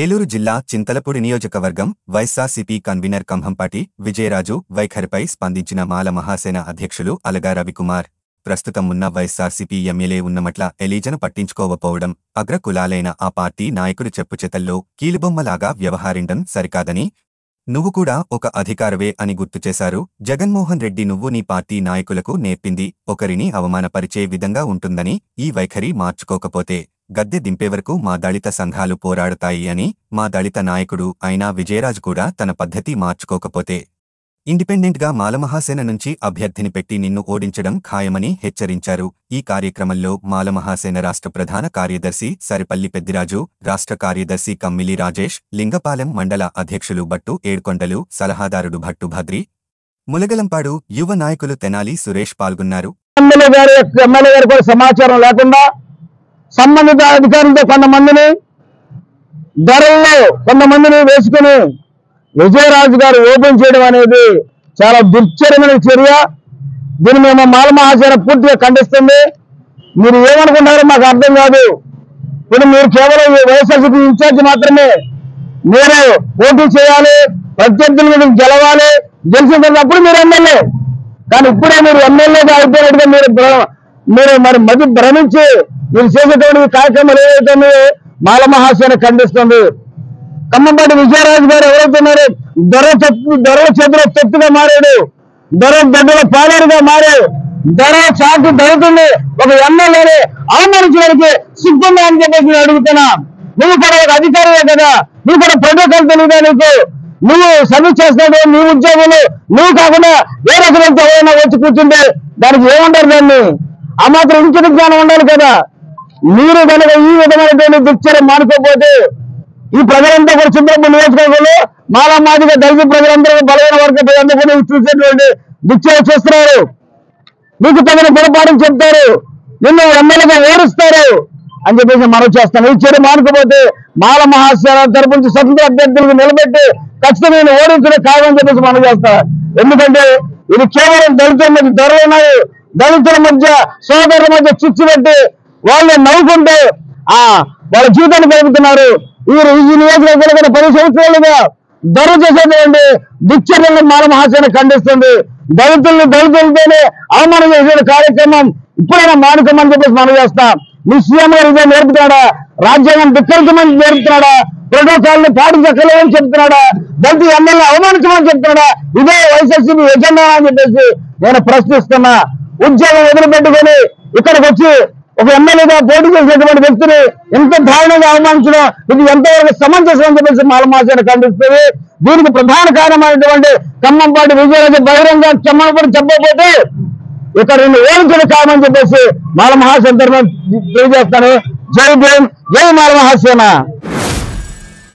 ఏలూరు జిల్లా చింతలపూడి నియోజకవర్గం వైఎస్ఆర్సీపీ కన్వీనర్ కంభంపాటి విజయరాజు వైఖరిపై స్పందించిన మాల మహాసేన అధ్యక్షులు అలగా రవికుమార్. ప్రస్తుతం ఉన్న వైఎస్ఆర్సీపీ ఎమ్మెల్యే ఉన్నమట్ల ఎలీజను పట్టించుకోవపోవడం అగ్ర కులాలైన ఆ పార్టీ నాయకుడు చెప్పుచెతల్లో కీలుబొమ్మలాగా వ్యవహరించడం సరికాదని నువ్వు కూడా ఒక అధికారవే అని గుర్తుచేశారు జగన్మోహన్ రెడ్డి నువ్వు నీ పార్టీ నాయకులకు నేర్పింది ఒకరిని అవమానపరిచే విధంగా ఉంటుందని ఈ వైఖరి మార్చుకోకపోతే గద్దె దింపే వరకు మా దళిత సంఘాలు పోరాడతాయి అని మా దళిత నాయకుడు అయిన విజయరాజు కూడా తన పద్ధతి మార్చుకోకపోతే ఇండిపెండెంట్గా మాలమహాసేన నుంచి అభ్యర్థిని పెట్టి నిన్ను ఓడించడం ఖాయమని హెచ్చరించారు. ఈ కార్యక్రమంలో మాలమహాసేన రాష్ట్ర ప్రధాన కార్యదర్శి సరిపల్లి పెద్దిరాజు రాష్ట్ర కార్యదర్శి కమ్మిలి రాజేష్ లింగపాలెం మండల అధ్యక్షులు బట్టు ఏడ్కొండలు సలహాదారుడు భట్టు భద్రి ములగలంపాడు యువ నాయకులు తెనాలి సురేష్ పాల్గొన్నారు. ఎమ్మెల్యే ఎమ్మెల్యే కూడా సమాచారం లేకుండా సంబంధిత అధికారులతో కొంతమందిని ధరల్లో కొంతమందిని వేసుకుని విజయరాజు గారు ఓపెన్ చేయడం అనేది చాలా దుర్చరమైన చర్య. దీన్ని మేము మాల మహాసేన పూర్తిగా ఖండిస్తుంది. మీరు ఏమనుకుంటారో మాకు అర్థం కాదు. ఇప్పుడు మీరు కేవలం వైఎస్ఆర్సీపీ ఇన్ఛార్జ్ మాత్రమే మీరు పోటీ చేయాలి ప్రత్యర్థులు మీరు గెలవాలి గెలిచిన మీరు ఎమ్మెల్యే. కానీ ఇప్పుడే మీరు ఎమ్మెల్యేగా అయిపోయినట్టుగా మీరు మీరు మరి మధ్య భ్రమించి మీరు చేసేటువంటి కార్యక్రమాలు ఏదైతే మాల మహాసేన ఖండిస్తుంది. కమ్మంపాటి విజయరాజు గారు ఎవరైతున్నారు దొర చెత్తు దొర చేతిలో చెత్తుగా మారాడు. దొర దగ్గర పాలేరుగా మారాడు. దొర చాటు దొరుకుతుంది. ఒక ఎమ్మెల్యేని అవమానించడానికి సిద్ధంగా అని చెప్పేసి నేను అడుగుతున్నా. నువ్వు కూడా ఒక అధికారివే కదా. నువ్వు కూడా ప్రోటోకాల్ తెలియదా నీకు? నువ్వు సర్వీస్ చేస్తాడు నీ ఉద్యోగులు. నువ్వు కాకుండా ఏ రకమైన ఎవరైనా వచ్చి కూర్చుంటే దానికి ఏమంటారు దాన్ని? ఆ మాత్రం ఇంకిత జ్ఞానం ఉండాలి కదా. మీరు కనుక ఈ విధమైనటువంటి దుశ్చర్య మానుకోకపోతే ఈ ప్రజలంతా కూడా చింతలపూడి నియోజకవర్గంలో మాలా మాదిగా దళిత ప్రజలందరూ బలమైన వర్గ ప్రజలందరూ చూసేటువంటి దుశ్చర్య చేస్తున్నారు. మీకు తగిన గుణపాఠం చెప్తారు. నిన్ను ఎమ్మెల్యేగా ఓడిస్తారు అని చెప్పేసి మనం చేస్తాను ఈ చర్య మానుకోపోతే మాల మహాశయాల తరపు నుంచి స్వతంత్ర అభ్యర్థులకు నిలబెట్టి ఖచ్చితంగా నేను ఓడించడం కాదని చెప్పేసి మనం చేస్తా. ఎందుకంటే ఇది కేవలం దళితుల మధ్య ధరలు ఉన్నాయి దళితుల మధ్య సోదరుల మధ్య చిచ్చు పెట్టి వాళ్ళు నవ్వుకుంటే ఆ వాళ్ళ జీవితాన్ని గడుపుతున్నారు. వీరు ఈ నియోజకవర్గంలో కూడా పది సంవత్సరాలుగా ధర చేసేటువంటి దుశ్చర్యలను మాల మహాసేన ఖండిస్తుంది. దళితుల్ని దళితులతోనే అవమానం చేసే కార్యక్రమం ఇప్పుడైనా మానుకోమని చెప్పేసి మనం చేస్తాం. మీ సీఎం గారు ఇదే నేర్పుతున్నాడా? రాజ్యాంగం ధిక్కరించమని నేర్పుతున్నాడా? ప్రోటోకాల్ని పాటించక్కలేదని చెప్తున్నాడా? దళిత ఎమ్మెల్యే అవమానించమని చెప్తున్నాడా? ఇదే వైఎస్ఆర్సీపీ ఎజెండా అని చెప్పేసి నేను ప్రశ్నిస్తున్నా. ఉద్యోగం వదిలిపెట్టుకొని ఇక్కడికి వచ్చి ఒక ఎమ్మెల్యేగా పోటీ చేసేటువంటి వ్యక్తిని ఎంత దారుణంగా అవమానించడం ఇది ఎంతవరకు సమంజసం అని చెప్పేసి మాలమాసాన్ని ఖండిస్తుంది. దీనికి ప్రధాన కారణమైనటువంటి ఖమ్మంపాటి విజయరాజు బహిరంగ క్షమాపణ చెప్పకపోతే ఇక్కడ రెండు ఓడించడం కారణం చెప్పేసి మాల మహాసేన తరఫున తెలియజేస్తాను. జై భీమ్ జై మాల మహాసేన